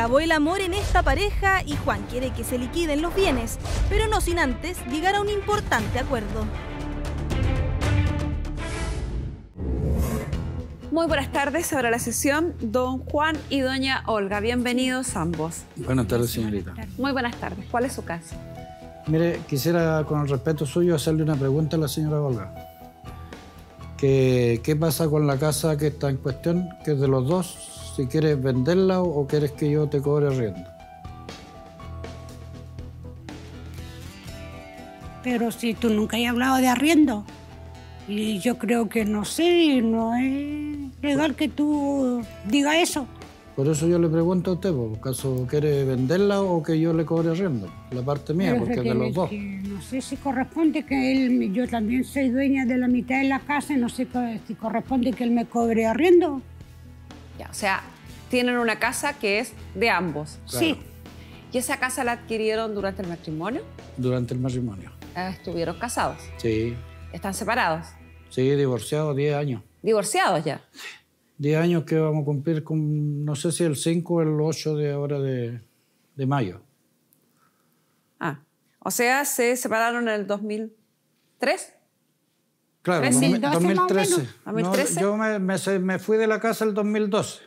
acabó el amor en esta pareja y Juan quiere que se liquiden los bienes, pero no sin antes llegar a un importante acuerdo. Muy buenas tardes, ahora la sesión, don Juan y doña Olga. Bienvenidos ambos. Buenas tardes, señorita. Muy buenas tardes. ¿Cuál es su caso? Mire, quisiera, con el respeto suyo, hacerle una pregunta a la señora Olga. ¿Qué, qué pasa con la casa que está en cuestión, que es de los dos? Si quieres venderla o, quieres que yo te cobre rienda. Pero si tú nunca has hablado de arriendo. Y yo creo que no sé, no es legal que tú digas eso. Por eso yo le pregunto a usted, por caso quiere venderla o que yo le cobre rienda. La parte mía, Pero porque es de los dos. no sé si corresponde que él, yo también soy dueña de la mitad de la casa, no sé si corresponde que él me cobre arriendo. Ya, o sea, tienen una casa que es de ambos. Sí, ¿Y esa casa la adquirieron durante el matrimonio? Durante el matrimonio. Eh, Estuvieron casados. Sí, ¿Están separados? sí, divorciado 10 años. ¿Divorciados ya? 10 años que vamos a cumplir con, no sé si el 5 o el 8 de ahora de, de mayo. Ah, o sea, se separaron en el 2003. Claro, ¿Trece? 2000- 12 más o 2013. menos. No, 2013. yo me, me me fui de la casa el 2012,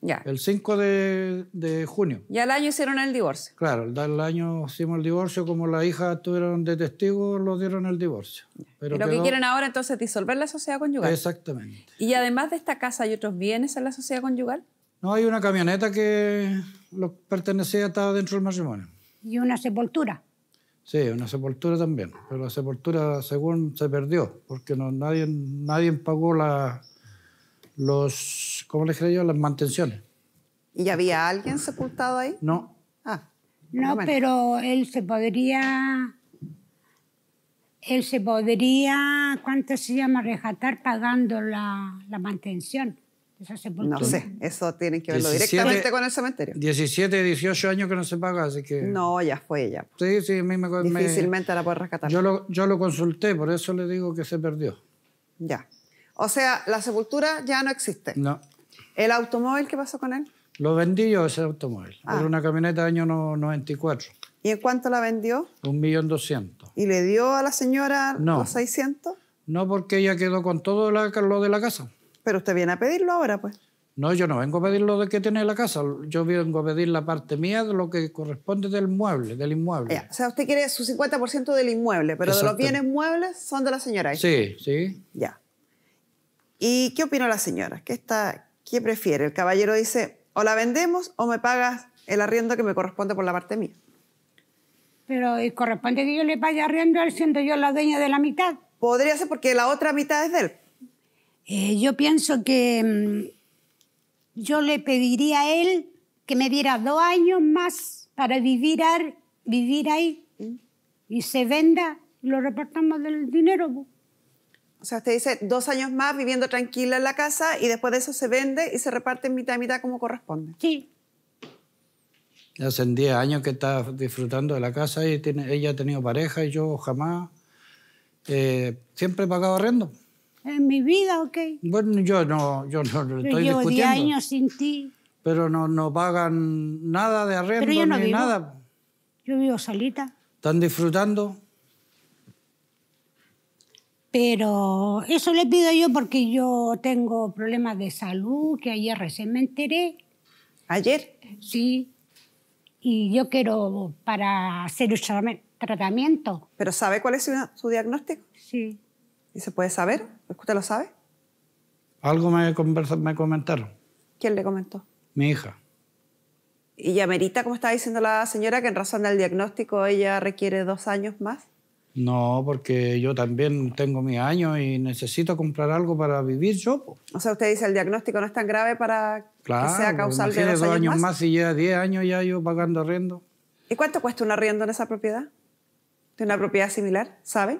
Ya. el 5 de, de junio. Ya al año hicieron el divorcio. Claro, el, el año hicimos el divorcio, como las hijas estuvieron de testigos, lo dieron el divorcio. Pero y lo que quedó- quieren ahora entonces es disolver la sociedad conyugal. Exactamente. Y además de esta casa, ¿hay otros bienes en la sociedad conyugal? No, hay una camioneta que lo pertenecía, estaba dentro del matrimonio. y una sepultura. Sí, una sepultura también, pero la sepultura según se perdió, porque no, nadie, nadie pagó la, los, ¿cómo les creo yo? Las mantenciones. ¿Y había alguien sepultado ahí? No, Ah, No, pero él se podría. Él se podría, ¿cuánto se llama? Rejatar pagando la, la mantención esa sepultura. No sé, eso tienen que verlo 17 directamente con el cementerio. 17, 18 años que no se paga, así que... No, ya fue ella. Sí, sí, a mí me... me- Difícilmente la puede rescatar. yo, lo, yo lo consulté, por eso le digo que se perdió. Ya. O sea, la sepultura ya no existe. No, ¿El automóvil qué pasó con él? lo vendí yo ese automóvil. Ah. Era una camioneta año no- 94, ¿Y en cuánto la vendió? un millón doscientos. ¿Y le dio a la señora No. los 600? No porque ella quedó con todo la- lo de la casa. Pero usted viene a pedirlo ahora, pues. No, yo no vengo a pedir lo de que tiene la casa. Yo vengo a pedir la parte mía de lo que corresponde del mueble, del inmueble. Ya, O sea, usted quiere su 50% del inmueble, pero de los bienes muebles son de la señora. Sí, sí. Ya. ¿Y qué opina la señora? ¿Qué, está, ¿Qué prefiere? El caballero dice, o la vendemos o me pagas el arriendo que me corresponde por la parte mía. Pero ¿y corresponde que yo le pague arriendo a él siendo yo la dueña de la mitad. Podría ser porque la otra mitad es de él. Eh, yo pienso que mm, yo le pediría a él que me diera dos años más para vivir, ar- vivir ahí y se venda y lo repartamos del dinero. po. O sea, usted dice dos años más viviendo tranquila en la casa y después de eso se vende y se reparte en mitad y mitad como corresponde. Sí, Hace 10 años que está disfrutando de la casa y tiene, ella ha tenido pareja y yo jamás. eh, siempre he pagado arrendo. En mi vida, ok. Bueno, yo no, yo no lo Yo estoy llevo 10 discutiendo. años sin ti. Pero no, no pagan nada de arrendo Pero yo no ni vivo. nada. Yo vivo solita. Están disfrutando. Pero eso le pido yo porque yo tengo problemas de salud, que ayer recién me enteré. Ayer, Sí. Y yo quiero para hacer un tratamiento. pero ¿sabe cuál es su, su diagnóstico? Sí. ¿Y se puede saber? ¿Usted lo sabe? Algo me, conversa- me comentaron. ¿Quién le comentó? Mi hija. Y ya merita, como estaba diciendo la señora, que en razón del diagnóstico ella requiere dos años más. No, porque yo también tengo mis años y necesito comprar algo para vivir yo. po. O sea, usted dice el diagnóstico no es tan grave para Claro, que sea causal de dos dos años, años más. más y ya 10 años ya yo pagando arrendo. ¿Y cuánto cuesta un arriendo en esa propiedad? ¿De una propiedad similar? ¿Sabe?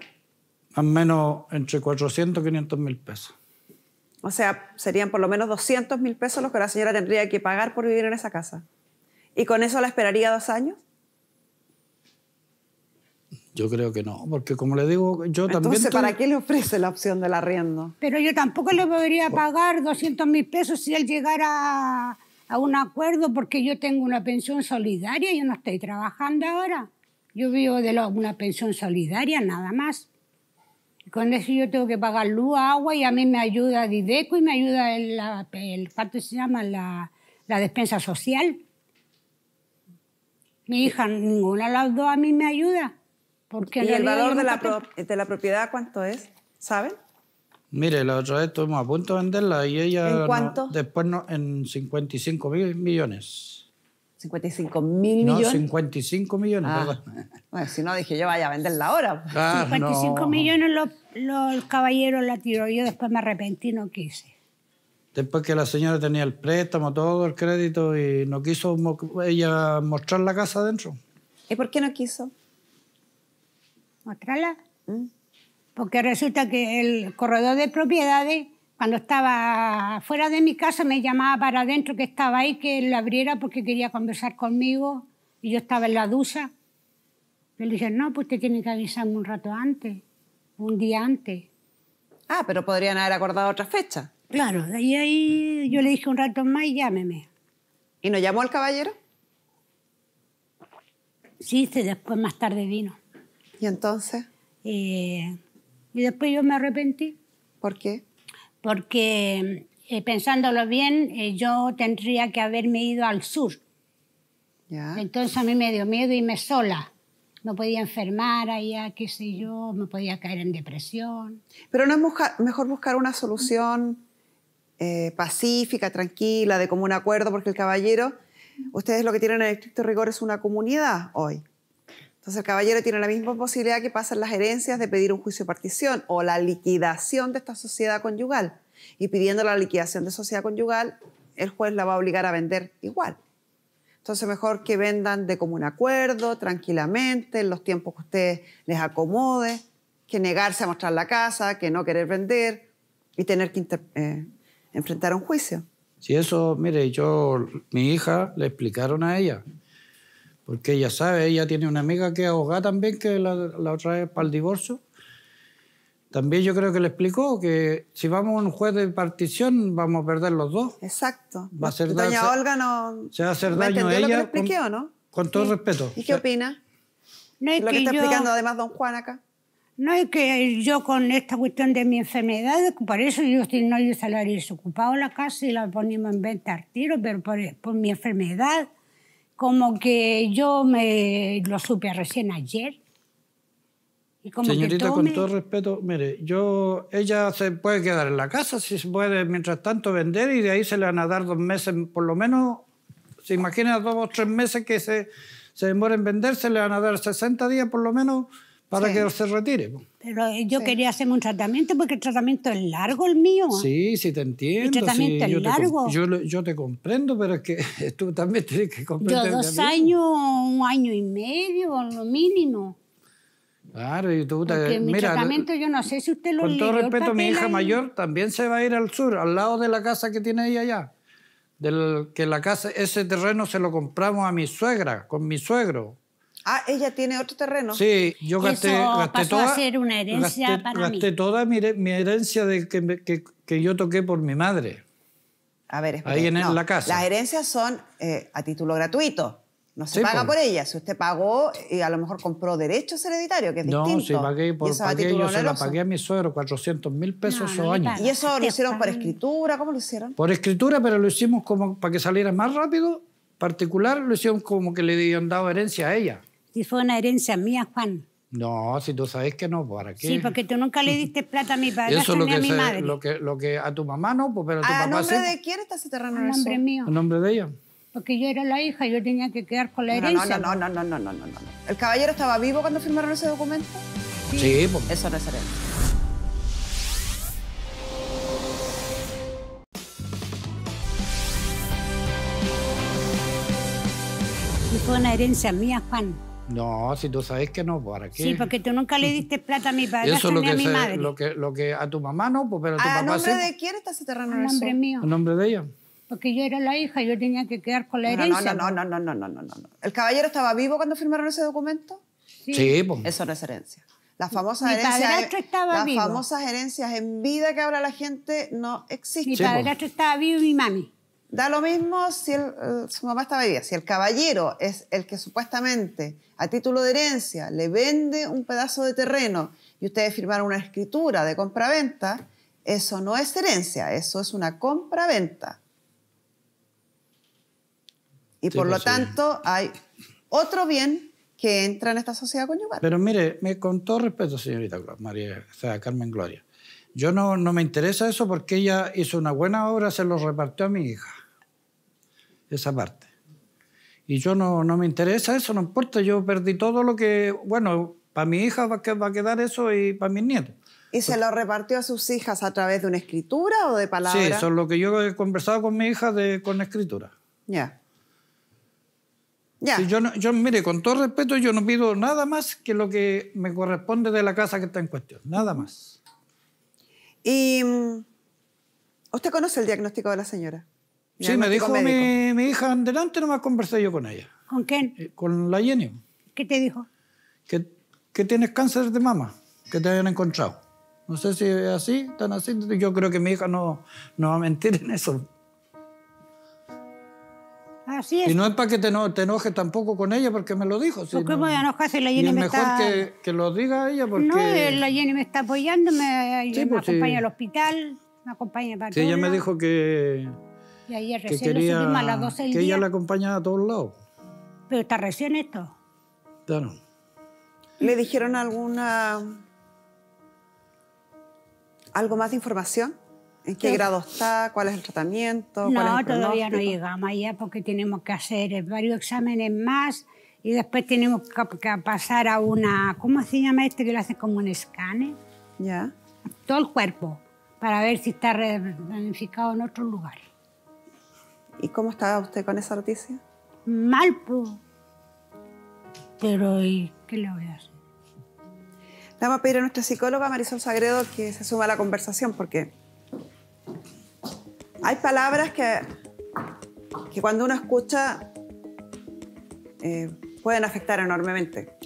Más o menos entre 400 y 500 mil pesos. O sea, serían por lo menos 200 mil pesos los que la señora tendría que pagar por vivir en esa casa. ¿Y con eso la esperaría dos años? Yo creo que no, porque como le digo, yo también... Entonces, ¿para qué le ofrece la opción del arriendo? Pero yo tampoco le podría pagar 200 mil pesos si él llegara a, a un acuerdo porque yo tengo una pensión solidaria, yo no estoy trabajando ahora. Yo vivo de la- una pensión solidaria, nada más. Y con eso yo tengo que pagar luz, agua y a mí me ayuda Dideco y me ayuda el, el ¿cuánto se llama? La, la despensa social. Mi hija, ninguna de las dos a mí me ayuda. Porque ¿Y el valor de la, pro- de la propiedad cuánto es? ¿Saben? Mire, la otra vez estuvimos a punto de venderla y ella... ¿En no- cuánto? después no, en 55 mil millones. 55 mil No, millones. 55 millones, Ah. perdón. Bueno, si no, dije yo vaya a venderla ahora. Ah, 55 no. millones los, los el caballero la tiró. Yo después me arrepentí, no quise. Después que la señora tenía el préstamo, todo el crédito y no quiso mo- ella mostrar la casa adentro. ¿Y por qué no quiso? Mostrarla. ¿Mm? Porque resulta que el corredor de propiedades, cuando estaba fuera de mi casa, me llamaba para adentro que estaba ahí, que la abriera porque quería conversar conmigo y yo estaba en la ducha. Yo le dije, no, pues te tiene que avisarme un rato antes, un día antes. Ah, pero podrían haber acordado otra fecha. Claro, de ahí, ahí yo le dije un rato más y llámeme. ¿Y no llamó el caballero? Sí, sí, después más tarde vino. ¿Y entonces? Eh, y después yo me arrepentí. ¿Por qué? Porque eh, pensándolo bien, eh, yo tendría que haberme ido al sur. Ya. Entonces a mí me dio miedo irme sola. Me podía enfermar allá, qué sé yo, me podía caer en depresión. Pero no es buscar- mejor buscar una solución eh, pacífica, tranquila, de común acuerdo, porque el caballero, ustedes lo que tienen en estricto rigor es una comunidad hoy. Entonces el caballero tiene la misma posibilidad que pasan las herencias de pedir un juicio de partición o la liquidación de esta sociedad conyugal. Y pidiendo la liquidación de sociedad conyugal, el juez la va a obligar a vender igual. Entonces mejor que vendan de común acuerdo, tranquilamente, en los tiempos que a ustedes les acomode, que negarse a mostrar la casa, que no querer vender y tener que eh, enfrentar un juicio. Si eso, mire, yo, mi hija, le explicaron a ella, porque ella sabe, ella tiene una amiga que es abogada también, que la, la otra vez para el divorcio. También yo creo que le explicó que si vamos a un juez de partición vamos a perder los dos. Exacto. Va a ser Doña Olga no... Se va a hacer ¿me daño a entendió lo que ella. le expliqué con, o no? Con todo respeto. ¿Y qué opina? No es, Lo que que está yo, explicando además don Juan acá. no es que yo con esta cuestión de mi enfermedad, por eso yo estoy no yo salario desocupado la casa y la ponemos en venta al tiro, pero por, por mi enfermedad, como que yo me lo supe recién ayer. Y como que Señorita, todo con me- todo respeto, mire, yo, ella se puede quedar en la casa, si se puede, mientras tanto, vender y de ahí se le van a dar dos meses, por lo menos, se imagina dos o tres meses que se, se demora en vender, se le van a dar 60 días por lo menos para Sí. que se retire. Pero yo quería hacerme un tratamiento porque el tratamiento es largo el mío. Sí, sí, te entiendo. tratamiento sí, es yo, te, largo. yo, lo- yo te comprendo, pero es que tú también tienes que Yo comprender. dos años, un año y medio, lo mínimo. Claro, y tú te, Porque mi mira, tratamiento, yo no sé si usted lo Con todo el respeto, mi hija ahí. mayor también se va a ir al sur, al lado de la casa que tiene ella allá. Del, que la casa, ese terreno se lo compramos a mi suegra, con mi suegro. Ah, ella tiene otro terreno. Sí, yo gasté, Eso gasté pasó toda, a ser una herencia gasté, para mí. gasté toda mi, here- mi herencia de que, me- que, que yo toqué por mi madre. A ver, espere. Ahí en la casa. Las herencias son eh, a título gratuito. No se Sí, paga po. por ellas. Si usted pagó y a lo mejor compró derechos hereditarios, que es No, distinto. sí, pagué, por, pagué, yo se la pagué a mi suegro 400 mil pesos No, esos no le años. ¿Y eso lo hicieron por escritura? ¿Cómo lo hicieron? Por escritura, pero lo hicimos como para que saliera más rápido. Particular, lo hicimos como que le habían dado herencia a ella. Si fue una herencia mía, Juan. No, si tú sabes que no, ¿para qué? Sí, porque tú nunca le diste plata a mi padre Eso es lo ni a que, mi se- madre. lo, que, lo que a tu mamá no, pues, pero a tu ¿A papá nombre sí. de quién está ese terreno A en el nombre mío. ¿A nombre de ella? Porque yo era la hija, yo tenía que quedar con la No, no, herencia. no, no, no, no, no, no, no, no. ¿El caballero estaba vivo cuando firmaron ese documento? Sí, pues. Eso no es herencia. Si fue una herencia mía, Juan. No, si tú sabes que no, ¿para qué? Sí, porque tú nunca le diste plata a mi padre Eso es lo ni a mi madre. lo, que, lo que a tu mamá no, pues, pero a tu ¿A papá sí. nombre de quién está ese terreno A en el nombre mío. ¿A nombre de ella? Porque yo era la hija, yo tenía que quedar con la No, no, herencia. no, no, no, no, no, no, no, no. ¿El caballero estaba vivo cuando firmaron ese documento? Sí, pues. Eso no es herencia. Las famosas Mi herencias. padrastro estaba las vivo. famosas herencias en vida que ahora la gente no Mi existen. Sí, padrastro estaba vivo y mi mami. Da lo mismo si el- eh, su mamá estaba viva. Si el caballero es el que supuestamente, a título de herencia, le vende un pedazo de terreno y ustedes firmaron una escritura de compraventa, eso no es herencia, eso es una compraventa. Y Sí, por lo pues sí. tanto, hay otro bien que entra en esta sociedad conyugal. Pero mire, me, con todo respeto, señorita María, o sea, Carmen Gloria, yo no, no me interesa eso porque ella hizo una buena obra, se lo repartió a mi hija, esa parte. Y yo no, no me interesa eso, no importa, yo perdí todo lo que, bueno, para mi hija va, a quedar eso y para mis nietos. ¿Y se lo repartió a sus hijas a través de una escritura o de Sí, palabra? eso es lo que yo he conversado con mi hija de, con escritura. Ya. Ya. Sí, yo, no- yo, mire, con todo respeto, yo no pido nada más que lo que me corresponde de la casa que está en cuestión, nada más. Y mm, usted conoce el diagnóstico de la señora. Sí, me dijo mi, mi hija delante, nomás conversé yo con ella, ¿Con quién? eh, con la Jenny, ¿Qué te dijo? que, que tienes cáncer de mama, que te hayan encontrado. No sé si es así, tan así. Yo creo que mi hija no, no va a mentir en eso. Así es. Y no es para que te, no, te enojes tampoco con ella, porque me lo dijo. si ¿Por qué no- voy a enojar si la y Jenny es me mejor está... que, que lo diga ella, porque... No, eh, la Jenny me está apoyando, me, Sí, me pues, sí. acompaña al hospital, me acompaña para Sí, ella me dijo que, Y ayer que recién lo quería subimos a las 12 del que día. ella la acompañaba a todos lados. Pero está recién esto. Claro. ¿Le dijeron alguna. algo más de información? ¿En qué Sí. grado está? ¿Cuál es el tratamiento? ¿Cuál es No, el todavía no llegamos allá porque tenemos que hacer varios exámenes más y después tenemos que, que pasar a una, ¿cómo se llama este que lo hace como un escáner? Ya. Todo el cuerpo para ver si está ramificado en otro lugar. ¿Y cómo está usted con esa noticia? Mal, pues. Pero, ¿y qué le voy a hacer? Le vamos a pedir a nuestra psicóloga Marisol Sagredo que se suma a la conversación porque hay palabras que, que cuando uno escucha eh, pueden afectar enormemente.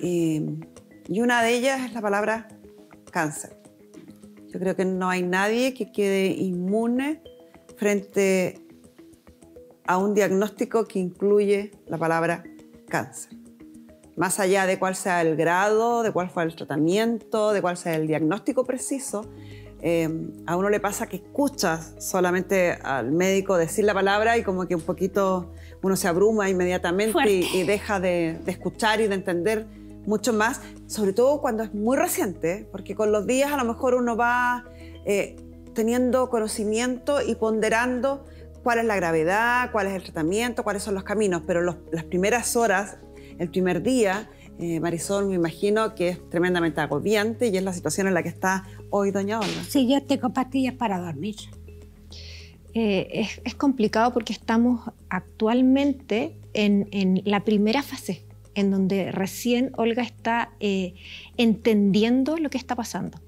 Y, y una de ellas es la palabra cáncer. Yo creo que no hay nadie que quede inmune frente a un diagnóstico que incluye la palabra cáncer. Más allá de cuál sea el grado, de cuál fue el tratamiento, de cuál sea el diagnóstico preciso, eh, a uno le pasa que escuchas solamente al médico decir la palabra y como que un poquito uno se abruma inmediatamente y, deja de, de escuchar y de entender mucho más, sobre todo cuando es muy reciente, porque con los días a lo mejor uno va eh, teniendo conocimiento y ponderando cuál es la gravedad, cuál es el tratamiento, cuáles son los caminos, pero los- las primeras horas, el primer día, eh, Marisol, me imagino que es tremendamente agobiante y es la situación en la que está hoy doña Olga. Sí, yo tengo pastillas para dormir. Eh, es, es complicado porque estamos actualmente en, en la primera fase, en donde recién Olga está eh, entendiendo lo que está pasando.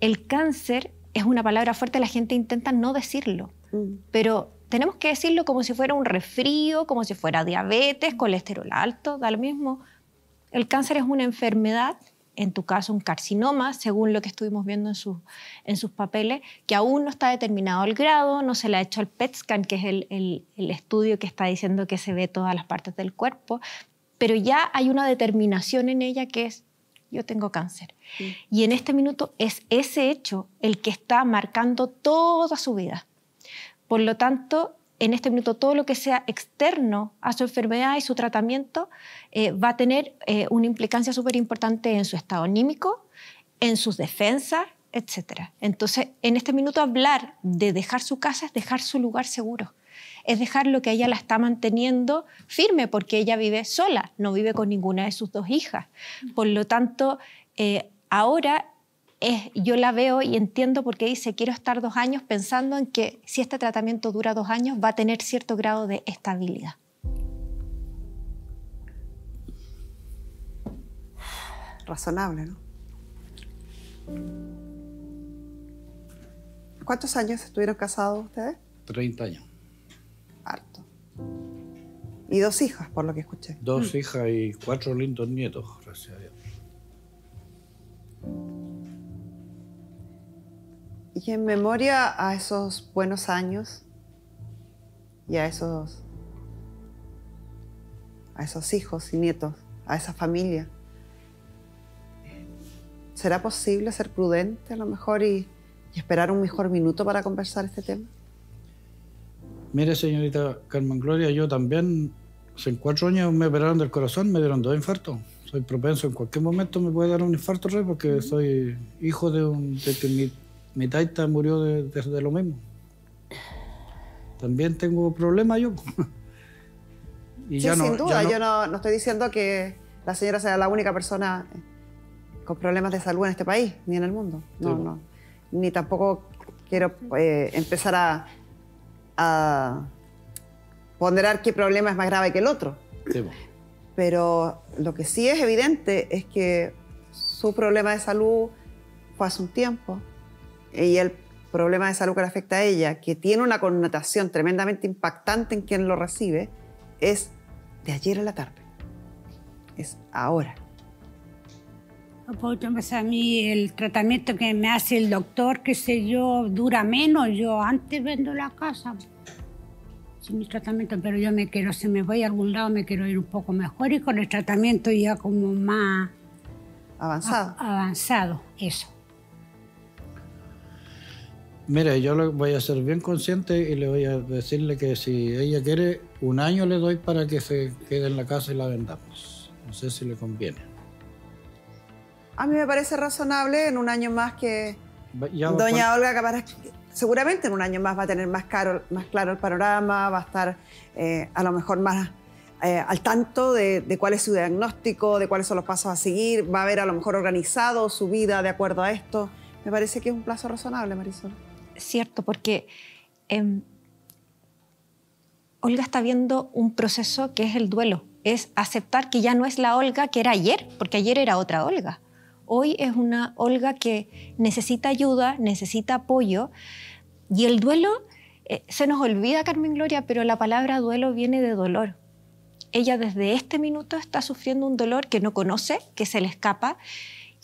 El cáncer es una palabra fuerte, la gente intenta no decirlo, Mm. pero tenemos que decirlo como si fuera un resfrío, como si fuera diabetes, colesterol alto, da lo mismo. El cáncer es una enfermedad, en tu caso un carcinoma, según lo que estuvimos viendo en, sus- en sus papeles, que aún no está determinado el grado, no se le ha hecho el PET scan, que es el, el- el estudio que está diciendo que se ve todas las partes del cuerpo, pero ya hay una determinación en ella que es, yo tengo cáncer. Y en este minuto es ese hecho el que está marcando toda su vida. Por lo tanto, en este minuto todo lo que sea externo a su enfermedad y su tratamiento eh, va a tener eh, una implicancia súper importante en su estado anímico, en sus defensas, etc. Entonces, en este minuto hablar de dejar su casa es dejar su lugar seguro. Es dejar lo que ella la está manteniendo firme porque ella vive sola, no vive con ninguna de sus dos hijas. Por lo tanto, eh, ahora es- yo la veo y entiendo por qué dice quiero estar dos años pensando en que si este tratamiento dura dos años va a tener cierto grado de estabilidad. Razonable, ¿no? ¿Cuántos años estuvieron casados ustedes? 30 años. Harto. Y dos hijas, por lo que escuché. Dos hijas y cuatro lindos nietos, gracias a Dios. Y en memoria a esos buenos años, y a esos, a esos hijos y nietos, a esa familia. ¿Será posible ser prudente a lo mejor y, y esperar un mejor minuto para conversar este tema? Mire, señorita Carmen Gloria, yo también, hace cuatro años me operaron del corazón, me dieron dos infartos. Soy propenso, en cualquier momento me puede dar un infarto, rey, porque soy hijo de, un, de que mi, mi taita murió de, de- de lo mismo. También tengo problemas yo. y sí, ya no- sin ya duda. no- Yo no, no estoy diciendo que la señora sea la única persona con problemas de salud en este país, ni en el mundo. No, Sí. no. Ni tampoco quiero eh, empezar a, a ponderar qué problema es más grave que el otro. Sí. Pero lo que sí es evidente es que su problema de salud fue hace un tiempo y el problema de salud que le afecta a ella, que tiene una connotación tremendamente impactante en quien lo recibe, es de ayer a la tarde. Es ahora. Pues, a mí el tratamiento que me hace el doctor, qué sé yo, dura menos. Yo antes vendo la casa sin mi tratamiento, pero yo me quiero, si me voy a algún lado, me quiero ir un poco mejor y con el tratamiento ya como más Avanzado. avanzado, eso. Mire, yo le voy a ser bien consciente y le voy a decirle que si ella quiere, un año le doy para que se quede en la casa y la vendamos. No sé si le conviene. A mí me parece razonable en un año más que ya Doña Olga capaz, seguramente en un año más va a tener más, caro, más claro el panorama, va a estar eh, a lo mejor más eh, al tanto de, de cuál es su diagnóstico, de cuáles son los pasos a seguir, va a haber a lo mejor organizado su vida de acuerdo a esto. Me parece que es un plazo razonable, Marisol. Cierto, porque em, Olga está viendo un proceso que es el duelo, es aceptar que ya no es la Olga que era ayer, porque ayer era otra Olga. Hoy es una Olga que necesita ayuda, necesita apoyo, y el duelo, eh, se nos olvida, Carmen Gloria, pero la palabra duelo viene de dolor. Ella desde este minuto está sufriendo un dolor que no conoce, que se le escapa,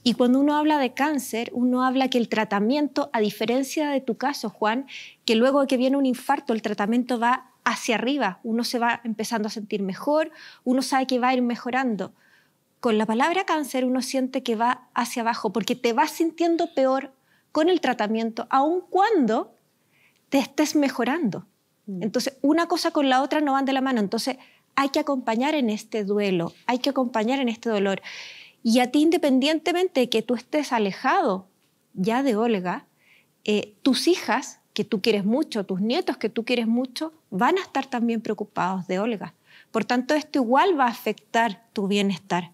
y cuando uno habla de cáncer, uno habla que el tratamiento, a diferencia de tu caso, Juan, que luego de que viene un infarto, el tratamiento va hacia arriba, uno se va empezando a sentir mejor, uno sabe que va a ir mejorando. Con la palabra cáncer uno siente que va hacia abajo, porque te vas sintiendo peor con el tratamiento, aun cuando te estés mejorando. Entonces, una cosa con la otra no van de la mano. Entonces, hay que acompañar en este duelo, hay que acompañar en este dolor. Y a ti, independientemente de que tú estés alejado ya de Olga, eh, tus hijas, que tú quieres mucho, tus nietos, que tú quieres mucho, van a estar también preocupados de Olga. Por tanto, esto igual va a afectar tu bienestar,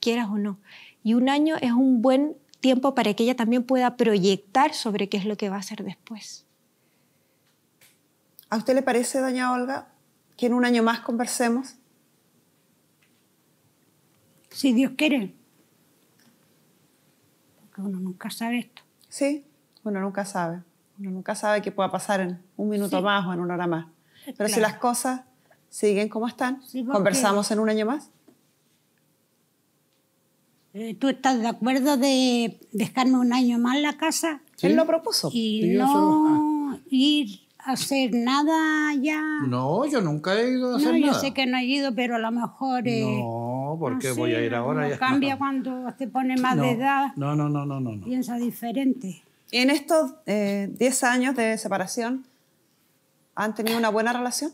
quieras o no. Y un año es un buen tiempo para que ella también pueda proyectar sobre qué es lo que va a hacer después. ¿A usted le parece, doña Olga, que en un año más conversemos? Si Dios quiere. Porque uno nunca sabe esto. Sí, uno nunca sabe. Uno nunca sabe qué pueda pasar en un minuto Sí. más o en una hora más. Pero si las cosas siguen como están, Sí, conversamos en un año más. Eh, ¿Tú estás de acuerdo de dejarme un año más la casa Sí. Él lo propuso. y yo no ir a hacer nada ya? No, yo nunca he ido a hacer No, yo nada. sé que no he ido, pero a lo mejor... eh, No, porque no voy a ir ahora. ya- cambia no. cuando se pone más no, de edad, No, no, no, no, no. no. piensa diferente. En estos eh, 10 años de separación, ¿han tenido una buena relación?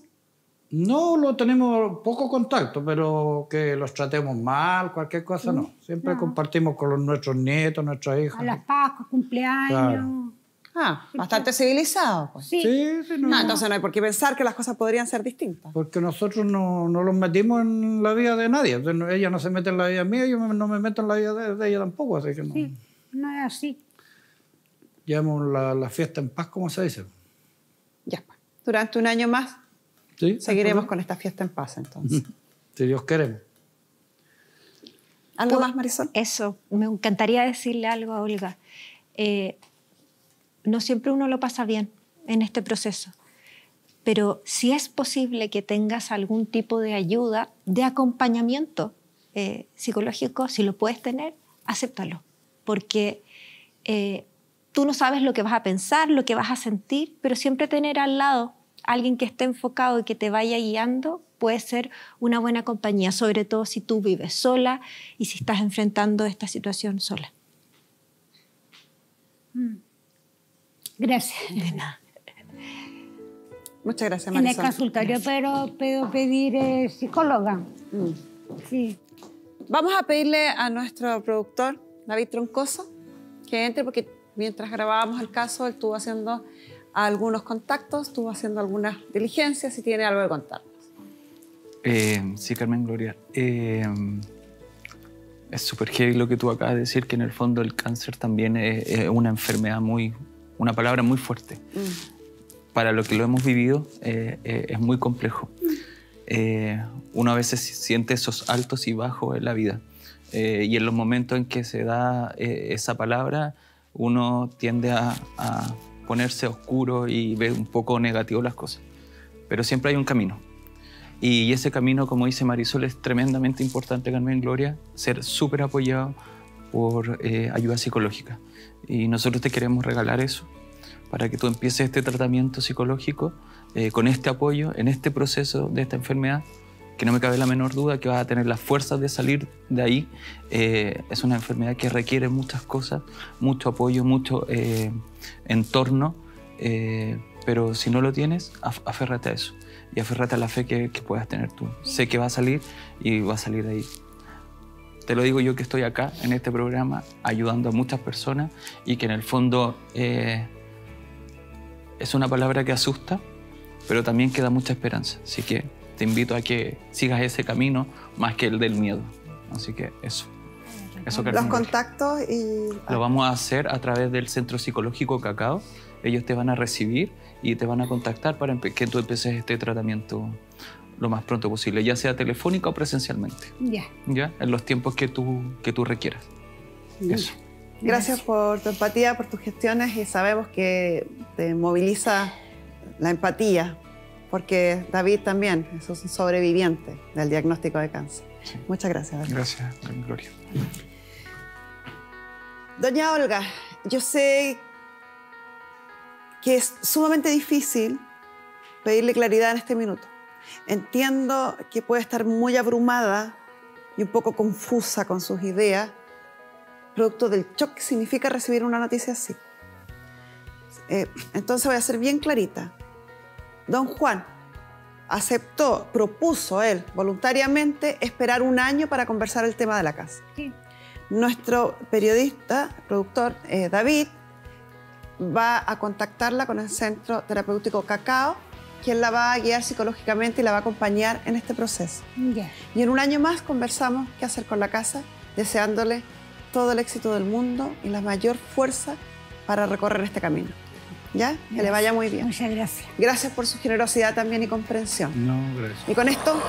No lo tenemos poco contacto, pero que los tratemos mal, cualquier cosa, no. Siempre no. compartimos con los- nuestros nietos, nuestras A hijas. las Pascuas, cumpleaños... Claro. Ah, bastante civilizado. Pues. Sí, Sí, sí, no. No, entonces no hay por qué pensar que las cosas podrían ser distintas. Porque nosotros no, no los metimos en la vida de nadie. No- Ella no se mete en la vida mía, yo no me meto en la vida de, de ella tampoco. Así que no. sí, no es así. Llevamos la, la fiesta en paz, como se dice. Ya, pues. Durante un año más ¿Sí? seguiremos con esta fiesta en paz, entonces. Si Dios quiere. ¿Algo Pues- más, Marisol? Eso, me encantaría decirle algo a Olga. Eh, no siempre uno lo pasa bien en este proceso, pero si es posible que tengas algún tipo de ayuda, de acompañamiento eh, psicológico, si lo puedes tener, acéptalo, porque eh, tú no sabes lo que vas a pensar, lo que vas a sentir, pero siempre tener al lado alguien que esté enfocado y que te vaya guiando puede ser una buena compañía, sobre todo si tú vives sola y si estás enfrentando esta situación sola. Gracias. De nada. Muchas gracias, En el Marisol. consultorio pero puedo pedir eh, psicóloga. Mm. Sí. Vamos a pedirle a nuestro productor, David Troncoso, que entre porque mientras grabábamos el caso, él estuvo haciendo algunos contactos, estuvo haciendo algunas diligencias y tiene algo que contarnos. Eh, sí, Carmen Gloria. Eh, es súper heavy lo que tú acabas de decir, que en el fondo el cáncer también es, es una enfermedad muy, una palabra muy fuerte. Para lo que lo hemos vivido eh, eh, es muy complejo. Eh, uno a veces siente esos altos y bajos en la vida. Eh, y en los momentos en que se da esa palabra, uno tiende a, a ponerse oscuro y ve un poco negativo las cosas. Pero siempre hay un camino. Y ese camino, como dice Marisol, es tremendamente importante, Carmen Gloria, ser súper apoyado por eh, ayuda psicológica. Y nosotros te queremos regalar eso para que tú empieces este tratamiento psicológico eh, con este apoyo en este proceso de esta enfermedad, que no me cabe la menor duda que vas a tener las fuerzas de salir de ahí. Eh, es una enfermedad que requiere muchas cosas, mucho apoyo, mucho eh, entorno, eh, pero si no lo tienes, af- aférrate a eso y aférrate a la fe que, que puedas tener tú. Sé que va a salir y va a salir de ahí. Te lo digo yo que estoy acá en este programa ayudando a muchas personas y que en el fondo eh, es una palabra que asusta, pero también que da mucha esperanza. Así que te invito a que sigas ese camino más que el del miedo. Así que eso. Eso, Los Carmen. contactos y... Lo vamos a hacer a través del Centro Psicológico Cacao. Ellos te van a recibir y te van a contactar para que tú empeces este tratamiento lo más pronto posible, ya sea telefónica o presencialmente, Ya. ¿ya? En los tiempos que tú, que tú requieras. Eso. Gracias por tu empatía, por tus gestiones y sabemos que te moviliza la empatía, porque David también es un sobreviviente del diagnóstico de cáncer. Sí. Muchas gracias. David. Gracias, Gloria. Doña Olga, yo sé que es sumamente difícil pedirle claridad en este minuto. Entiendo que puede estar muy abrumada y un poco confusa con sus ideas, producto del shock que significa recibir una noticia así. Eh, entonces voy a ser bien clarita. Don Juan aceptó, propuso él voluntariamente esperar un año para conversar el tema de la casa. Sí. Nuestro periodista, productor eh, David, va a contactarla con el Centro Terapéutico Cacao, quien la va a guiar psicológicamente y la va a acompañar en este proceso. Y en un año más conversamos qué hacer con la casa, deseándole todo el éxito del mundo y la mayor fuerza para recorrer este camino. ¿Ya? Que le vaya muy bien. Muchas gracias. Gracias por su generosidad también y comprensión. No, gracias. Y con esto